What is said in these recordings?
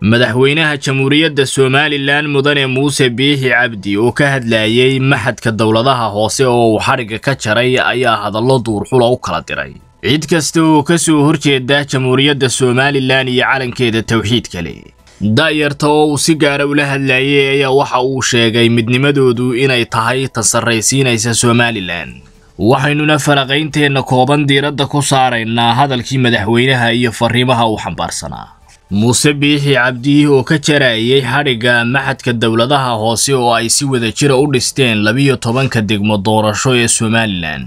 madaxweynaha jamhuuriyadda somalilan mudane muuse biixi cabdi oo ka hadlayey maxadka dowladaha hoose oo uu xadhigga ka jaray ayaa hadallo duurxula u kala diray. Cid kasta oo ka soo horjeeda jamhuuriyadda somalilan iyo calankeeda tawxiidka leh da'yarta oo uu si gaara ula hadlayay ayaa waxa uu sheegay midnimadoodu inay tahay ta sarraysiinaysa somalilan. Waxaynuna faraqaynteenna kooban diiradda ku saaraynaa hadalkii madaxweynaha iyo fariimaha uu xambaarsanaa muuse biixi cabdi oo ka jarayay xadhigga maxadka dowladaha hoose oo ay si wada jira u dhisteen labiyo tobanka degmo doorasho ee somalilan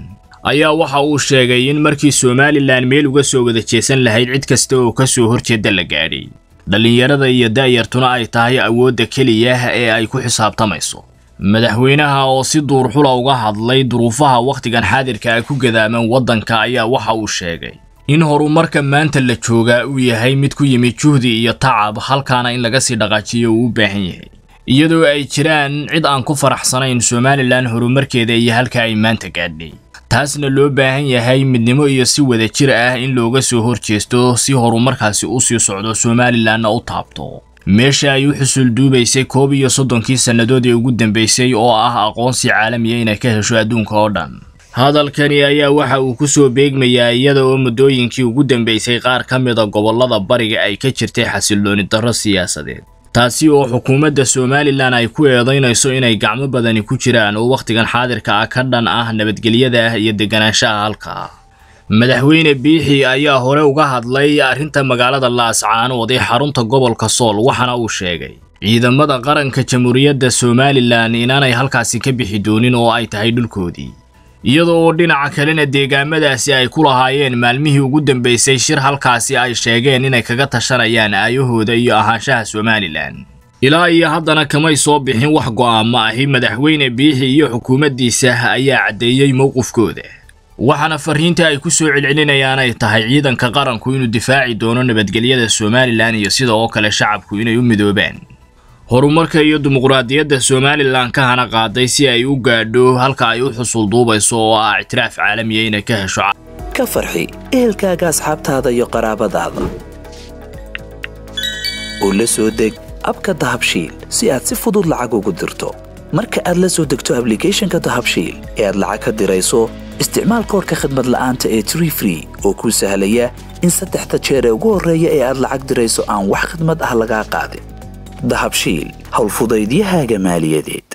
ayaa waxa uu sheegay in markii somalilan meel uga soo wada jeesan lahayd cid kasta oo ka soo horjeeda la gaadhay. Dhallinyarada iyo da'yartuna ay tahay awoodda keliya ee ay ku xisaabtamayso. Madaxweynaha oo si duurxula uga hadlay duruufaha wakhtigan xaadirka ah ku gadaaman waddanka ayaa waxa uu sheegay in horumarka maanta la joogaa uu yahay mid ku yimid juhdi iyo tacab halkaana in laga sii dhaqaajiyo uu u baahan yahay. Iyadoo ay jiraan cid aan ku faraxsanayn somalilan horumarkeeda iyo halka ay maanta gaadhay. Taasna loo baahan yahay midnimo iyo si wada jir ah in looga soo horjeesto si horumarkaasi u sii socdo somalilanna u taabto. Meesha ay u xusul duubaysay koob iyo soddonkii sannadood ee ugu dambaysay oo ah aqoonsi caalamiya inay ka hesho adduunka oo dhan hadalkani ayaa waxa uu ku soo beegmayaa iyada oo muddooyinkii ugu dambaysay qaar ka mida gobollada bariga ay ka jirtay xasillooni darro siyaasadeed. Taasi oo xukuumadda somalilan ay ku eedaynayso inay gacmo badani ku jiraan oo wakhtigan xaadirka ah ka dhan ah nabadgelyada ah iyo deganaanshaha halka ah. Madaxweyne biixi ayaa hore uga hadlay arrinta magaalada laascaanood ee xarunta gobolka sool waxaana uu sheegay ciidamada qaranka jamhuuriyadda somalilan inaanay halkaasi ka bixi doonin oo ay tahay dhulkoodii iyadoo oo dhinaca kalena deegaamadaasi ay ku lahaayeen maalmihii ugu dambaysay shir halkaasi ay sheegeen inay kaga tashanayaan aayahooda iyo ahaanshaha somalilan ilaa iyo haddana kamay soo bixin wax go'aamo ahi madaxweyne biixi iyo xukuumaddiisa ayaa caddeeyey mowqifkooda. Waxaana fariinta ay ku soo celcelinayaan ay tahay ciidanka qaranku inuu difaaci doono nabadgelyada somalilan iyo sida oo kale shacabku inay u midoobaan horumarka iyo dimuqraadiyadda somalilan ka hana qaaday si ay u gaadho halka ay u xusul duubayso oo ah ictiraaf caalamiya inay ka hesho ka farxi ehelkaaga asxaabtaada iyo qaraabadaada. Oo la soo deg abka dahabshiil si aad si fudud lacag ugu dirto. Marka aad la soo degto ablicathonka dahabshiil ee aad lacag ka dirayso isticmaal koorka khadmad la'aanta ee tree free oo kuu sahlaya in saddexda jeer ee ugu horreeya ee aad lacag dirayso aan wax khidmad ah lagaa qaadin dahabshiil howlfudaydiyahaaga maaliyadeed